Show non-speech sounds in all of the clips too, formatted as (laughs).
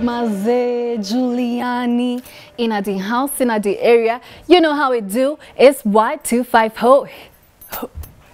Maze Giuliani in a the house in a the area. You know how we do. It's Y254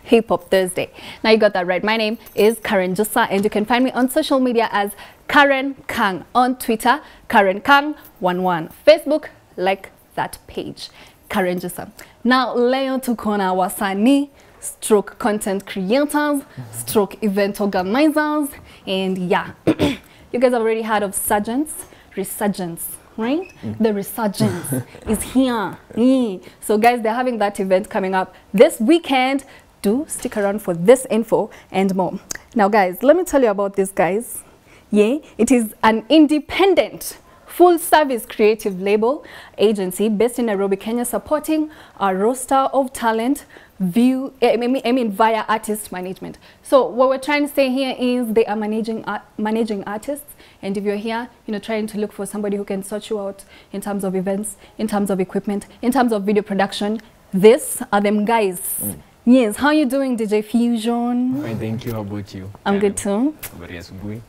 Hip Hop Thursday. Now you got that right. My name is Karen Jusa and you can find me on social media as Karen Kang on Twitter, Karen Kang 11, Facebook, like that page, Karen Jusa. Now leo tuko na wasanii stroke content creators, stroke event organizers, and yeah, (clears throat) you guys have already heard of Surgeons, Resurgence, right? The Resurgence (laughs) is here. Mm. So guys, they're having that event coming up this weekend. Do stick around for this info and more. Now guys, let me tell you about these guys. Yeah, it is an independent full service creative label agency based in Nairobi, Kenya, supporting a roster of talent view eh, I mean, I mean via artist management. So what we're trying to say here is they are managing art, managing artists and if you're here, you know, trying to look for somebody who can sort you out in terms of events, in terms of equipment, in terms of video production, this are them guys. Mm. Yes, how are you doing DJ Fusion? Fine, thank you. How about you? I'm good too. Habari ya asubuhi.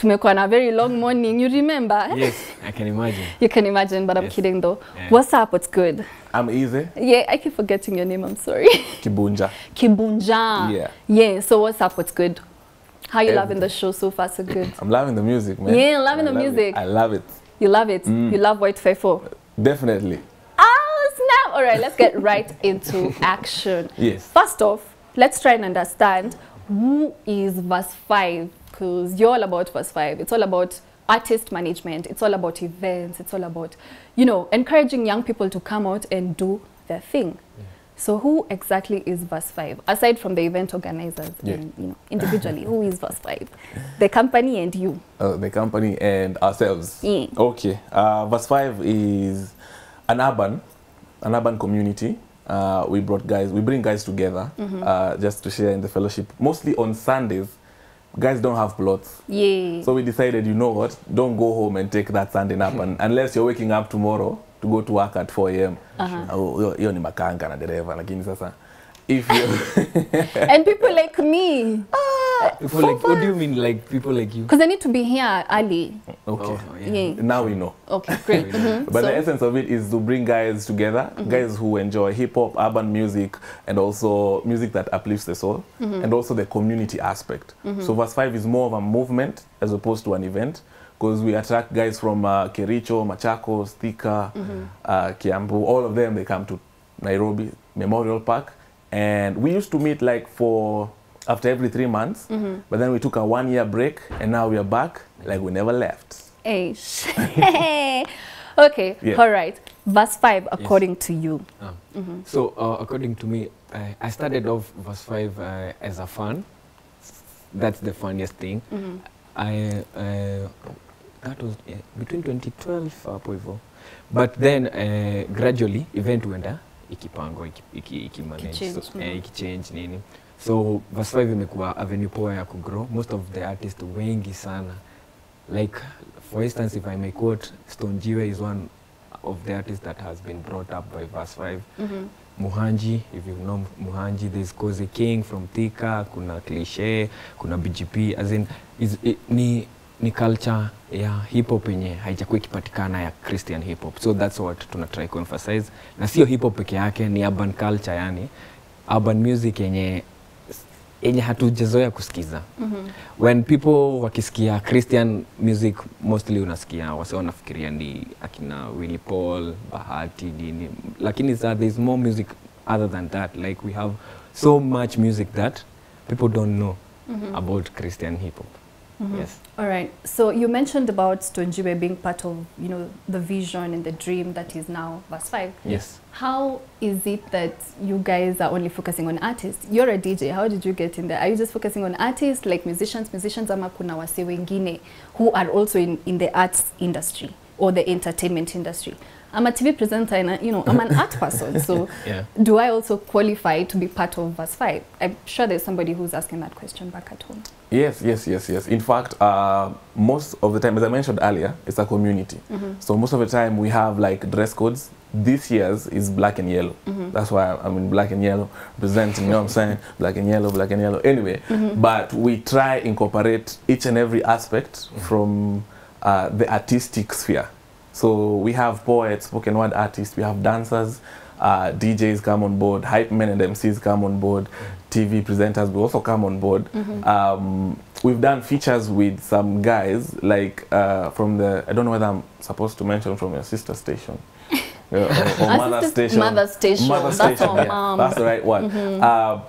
Tumekuwa na very long morning, you remember? Eh? Yes, I can imagine. You can imagine, but I'm Yes. kidding though. Yeah. What's up? What's good? I'm easy. Yeah, I keep forgetting your name. I'm sorry. (laughs) Kibunja. Kibunja. Yeah. Yeah. So what's up? What's good? How you loving the show so far? So good. I'm loving the music, man. Yeah, loving I the love it. music. I love it. You love it. Mm. You love White Fefo. Definitely. Oh snap! All right, let's get right (laughs) into action. Yes. First off, let's try and understand who is verse 5 because you're all about verse 5. It's all about artist management. It's all about events. It's all about, you know, encouraging young people to come out and do their thing. So who exactly is verse 5? Aside from the event organizers Yeah. and, you know, individually, who is verse (laughs) 5? The company and you. Uh, the company and ourselves. Yeah. Okay. Uh, verse 5 is an urban, an urban community. Uh, we brought guys, we bring guys together uh, just to share in the fellowship. Mostly on Sundays, guys don't have plots. Yeah. So we decided, you know what, don't go home and take that Sunday nap (laughs) and, unless you're waking up tomorrow to go to work at 4 a.m. Oh, hiyo- hiyo ni makanga na dereva, lakini sasa if you (laughs) and people like me. People like, what do you mean, like people like you? Because I need to be here early. okay, Oh, Yeah. now we know. Okay, great. (laughs) Mhm. But the essence of it is to bring guys together, guys who enjoy hip hop, urban music, and also music that uplifts the soul, and also the community aspect. So verse five is more of a movement as opposed to an event, because we attract guys from uh, Kericho, Machakos, Thika, uh, Kiambu, all of them. They come to Nairobi Memorial Park, and we used to meet like for after every three months, Mm -hmm. but then we took a one year break, and now we are back like we never left. Hey. (laughs) (laughs) okay, Yeah. all right. Verse 5, according yes. to you. Ah. Mm -hmm. So, uh, according to me, uh, I started off verse 5 uh, as a fan. That's the funniest thing. Mm -hmm. I, uh, that was yeah, between 2012 hapo hivyo. But then uh, gradually event wenda ikipangwa iki- iki- iki, Ikichange, so, eh, ikichange nini so verse 5 imekuwa avenue poa ya kugrow. Most of the artists wengi sana. Like for instance if i may quote stone jiwe is one of the artists that has been brought up by verse 5 Mm -hmm. muhanji if you know muhanji there's kozi king from thika kuna cliche kuna bgp as in is, it, ni ni culture ya hip hop yenye haijakuwa ikipatikana ya christian hip hop so that's what tuna try kuemphasize na sio hip hop peke yake ni urban culture yani. Urban music yenye yenye hatujazoea kusikiza. When people wakisikia christian music mostly unasikia wase wanafikiria ni akina willy paul bahati nini. Lakini sa thereis more music other than that. Like we have so much music that people don't know about christian hip hop Mm-hmm. yes All right. So you mentioned about Stonjiwe being part of, you know, the vision and the dream that is now verse 5. yes How is it that you guys are only focusing on artists? You're a DJ. How did you get in there? Are you just focusing on artists like musicians, musicians ama kuna wase wengine who are also in, in the arts industry or the entertainment industry? I'm a TV presenter and, I- you know, I'm an art (laughs) person. So yeah do I also qualify to be part of verse 5? I'm sure there's somebody who's asking that question back at home. Yes, yes, yes, yes. In fact, uh, most of the time, as I mentioned earlier, it's a community. So most of the time, we have like dress codes. This year's is black and yellow. That's why I'm in black and yellow, presenting. You know what I'm saying? (laughs) Black and yellow, black and yellow. Anyway, but we try incorporate each and every aspect from uh, the artistic sphere. So we have poets, spoken word artists, we have dancers, uh, DJs come on board, hype men and MCs come on board, TV presenters we also come on board. Mm -hmm. Um, we've done features with some guys like uh, from the, I don't know whether I'm supposed to mention from your sister station. (laughs) uh, or, or mother station. mother station, Mother that's station, our yeah, mom. That's the right one. Mm -hmm. Uh,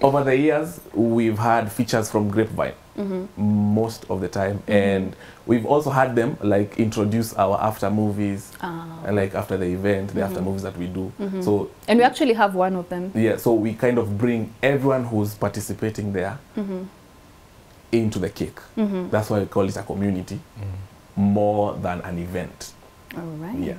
over the years, we've had features from Grapevine mm -hmm. most of the time, and we've also had them like introduce our after movies, Ah. and like after the event, the mm -hmm. after movies that we do. mm -hmm. So And we actually have one of them. yeah, so we kind of bring everyone who's participating there mm -hmm. into the cake. That's why we call it a community more than an event. All right. Yeah.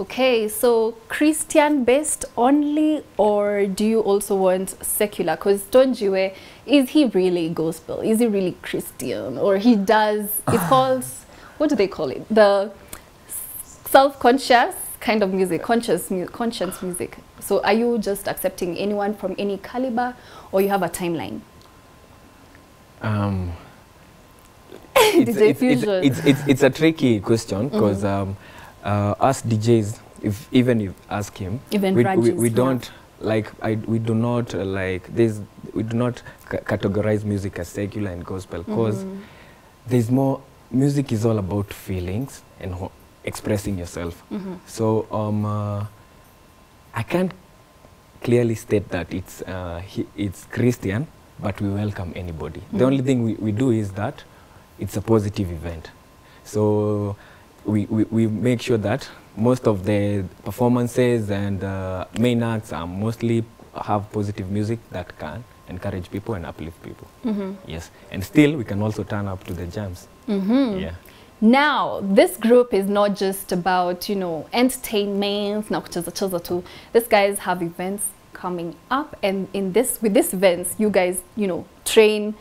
Okay, so Christian based only, or do you also want secular? Because Tonjiwe, is he really gospel? Is he really Christian? Or he does, it's (sighs) calls, what do they call it? The self conscious kind of music, conscious mu- conscience music. So are you just accepting anyone from any caliber, or you have a timeline? Um, (laughs) it's, it's, it's, it's, a tricky question because um, uh, us DJs, if even if ask him, Even we, we, we don't like I, we do not uh, like there's we do not ca- categorize music as secular and gospel because Mhm. there's more music is all about feelings and expressing yourself. Mhm. So um, uh, I can't clearly state that it's uh, he, it's Christian, but we welcome anybody. The Mhm. only thing we, we do is that it's a positive event. So we, we, we make sure that most of the performances and uh, main acts are mostly have positive music that can encourage people and uplift people. Mhm. Yes, and still we can also turn up to the jams. Mhm. Yeah. Now, this group is not just about, you know, entertainment, na kucheza cheza tu. These guys have events coming up and in this with these events, you guys, you know, train,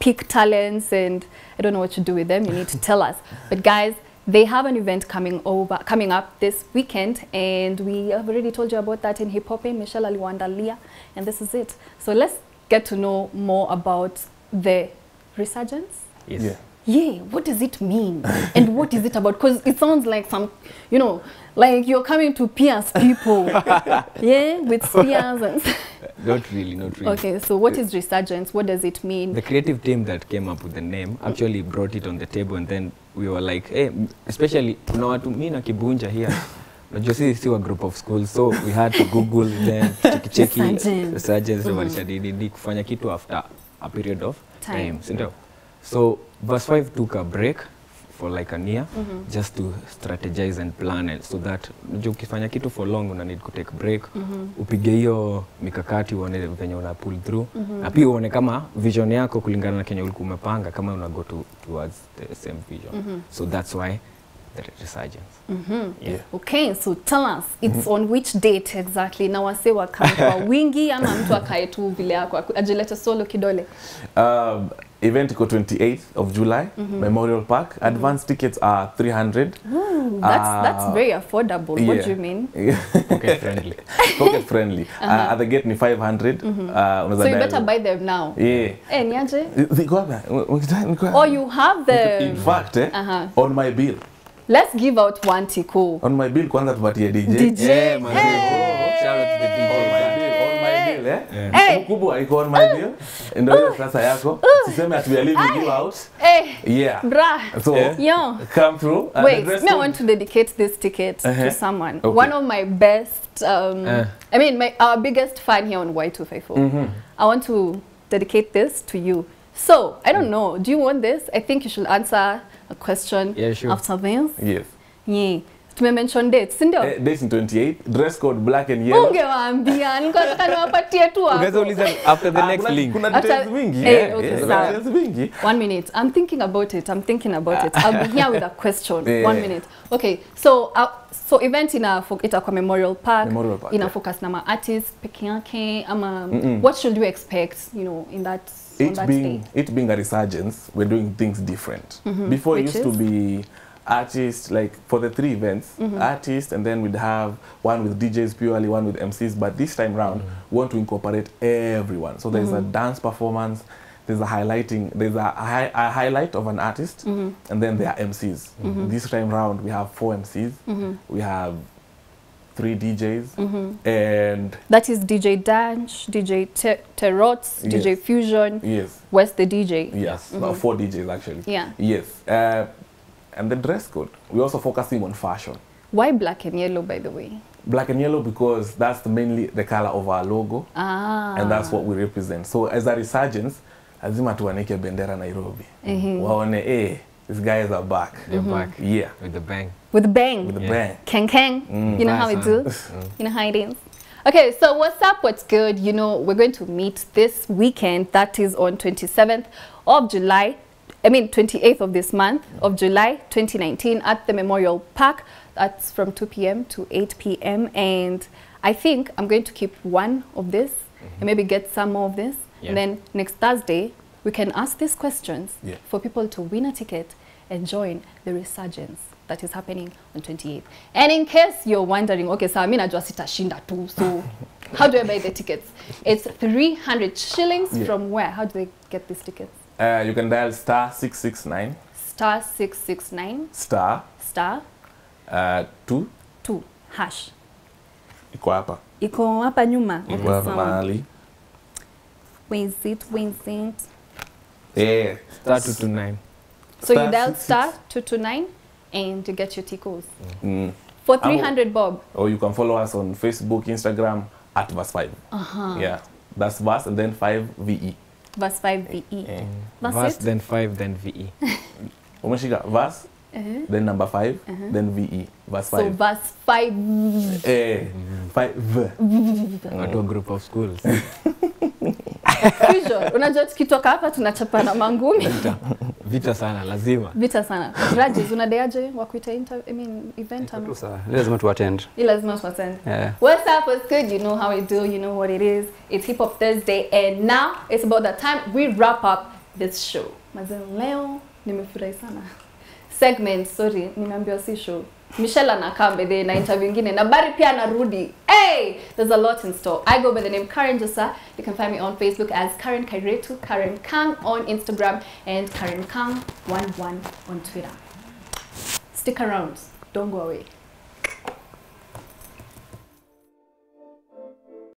pick talents and I don't know what you do with them, you need to tell us. (laughs) But guys, they have an event coming over coming up this weekend and we have already told you about that in hip hop Michelle aliwandalia and this is it. So let's get to know more about the resurgence Yes. Yeah. yeah what does it mean (laughs) and what is it about because it sounds like some you know like you're coming to pierce people (laughs) yeah with spears and (laughs) Not really, not really. okay so what is resurgence what does it mean The creative team that came up with the name actually brought it on the table and then we were like, hey, especially kuna watu mi na Kibunja here. (laughs) Najua sisi si wa group of schools so we had to google then cheki cheki Resurgence. resurgence mm did kufanya kitu after a period of Time. time, si ndio? So verse 5 took a break for like a year mm -hmm. just to strategize and plan it so that unajua ukifanya kitu for long una need to take break upige hiyo mikakati uone venye una pull through. Mm -hmm. na pia uone kama vision yako kulingana na kenye ulikuwa umepanga kama una go to, towards the same vision. Mm -hmm. so that's why the resurgence. Yeah. okay so tell us it's on which date exactly? Na wase wakae kwa (laughs) wingi ama mtu akae tu vile yako? Ajilete solo kidole. Um, event iko 28th of July, mm -hmm. Memorial Park. Advance tickets are 300. Ooh, that's, that's Ah, very affordable yeah. what do you mean (laughs) pocket friendly Pocket friendly. (laughs) uh -huh. uh, at the gate ni 500. mm -hmm. Uh, so you better buy them now Yeah. eh niaje Ziko hapa. Ukitaka- niko hapa. or you have them In fact, eh, Uh-huh. on my bill. let's give out one tiku On my bill kwanza tupatie DJ. DJ. yeah. Hey. Shout out to the DJ. On my bill, on my bill, eh? Hey. Kubwa iko on my bill. Ndio hiyo sasa yako. Siseme ati we are leaving you out. eh Yeah. bra So, Yeah. come through. Uh, Wait, me, I want to dedicate this ticket to Uh-huh. someone. Okay. One of my best, um, Uh. I mean, my, our biggest fan here on Y254. I want to dedicate this to you. So, I don't know, do you want this? I think you should answer a question Yeah, sure. after this. Yes. Yeah. Tumemention dates, si ndio? Eh, dates in 28. Dress code black and yellow. Ungewaambia, nilikuwa nataka niwapatie tu hapo. unaweza uliza after the Ah, next link Kuna details mingi. Eh, eh, okay, sawa. details mingi. One minute. I'm thinking about it. I'm thinking about it. I'll be here with a question. Yeah. One minute. Okay. So, uh, so event ina ita itakuwa Memorial Park. Memorial Park, Ina yeah. focus na ma artists peke yake ama Mm-mm. what should you expect, you know, in that on it that being day? it being a resurgence, we're doing things different. Before it used used to be artists like for the three events, mm-hmm. artists, and then we'd have one with DJs purely, one with MCs. But this time round, mm-hmm. we want to incorporate everyone. So there's a mm-hmm. dance performance, there's a highlighting, there's a, hi- a highlight of an artist, and then there are MCs. This time round, we have four MCs, we have three DJs, and That is DJ Dance, DJ Te- Terots, DJ Yes. Fusion, yes, West the DJ. yes, no, four DJs actually. Yeah. Yes, uh, and the dress code. We're also focusing on fashion. Why black and yellow, by the way? Black and yellow because that's the mainly the color of our logo. Ah. and that's what we represent. So as a resurgence, lazima tuanike bendera Nairobi. Mm-hmm. Waone, eh, these guys are back. They're mm-hmm. back Yeah, with the bang. With the bang. with the Yeah. bang. Kang Kang. Mm. you know how we Nice, do? huh? Mm. Mm. You know how it is? Okay, so what's up? What's good? You know, we're going to meet this weekend. That is on 27th of July. I mean, 28th of this month of July 2019 at the Memorial Park. That's from 2 p.m. to 8 p.m. And I think I'm going to keep one of this mm-hmm. and maybe get some more of this. Yeah. And then next Thursday, we can ask these questions Yeah. for people to win a ticket and join the resurgence that is happening on 28th. And in case you're wondering, okay, so mimi najua sitashinda tu, so how do I buy the tickets? It's 300 shillings Yeah. from where? How do they get these tickets? Uh, you can dial star 669 Star 669 star star uh, 2 2 hash. iko hapa. Iko hapa nyuma. Iko hapa mahali. Where is it? Where is it? Eh, Star two to nine. So you Star dial six- star 229 and you get your tickets. mm. For I'm- 300 bob. Or you can follow us on Facebook, Instagram at verse 5. Uh-huh. Yeah, that's verse and then 5 VE. Verse 5 VE. Eh. That's Verse, it? then 5 then VE. (laughs) Umeshika verse, Uh-huh. then number 5, then VE. Verse So verse 5 eh, 5 (laughs) Watu wa group of schools. Fusion. Unajua tukitoka hapa tunachapana mangumi. (laughs) Vita. Sana, lazima. Vita sana. Rajiz unadeaje wa kuita inter, I mean, event ama? Tu. Lazima tu attend. Ni lazima tuattend. Yeah. What's up? What's good? You know how we do. You know what it is. It's Hip Hop Thursday, and now it's about the time we wrap up this show. Mazee, leo nimefurahi sana. Segment, sorry, nimeambiwa si show. Michelle anakaa mbele na interview ingine na Bari pia anarudi. Hey, there's a lot in store. I go by the name Karen Josa. You can find me on Facebook as Karen Kairetu, Karen Kang on Instagram, and Karen Kang11 on Twitter. Stick around. Don't go away.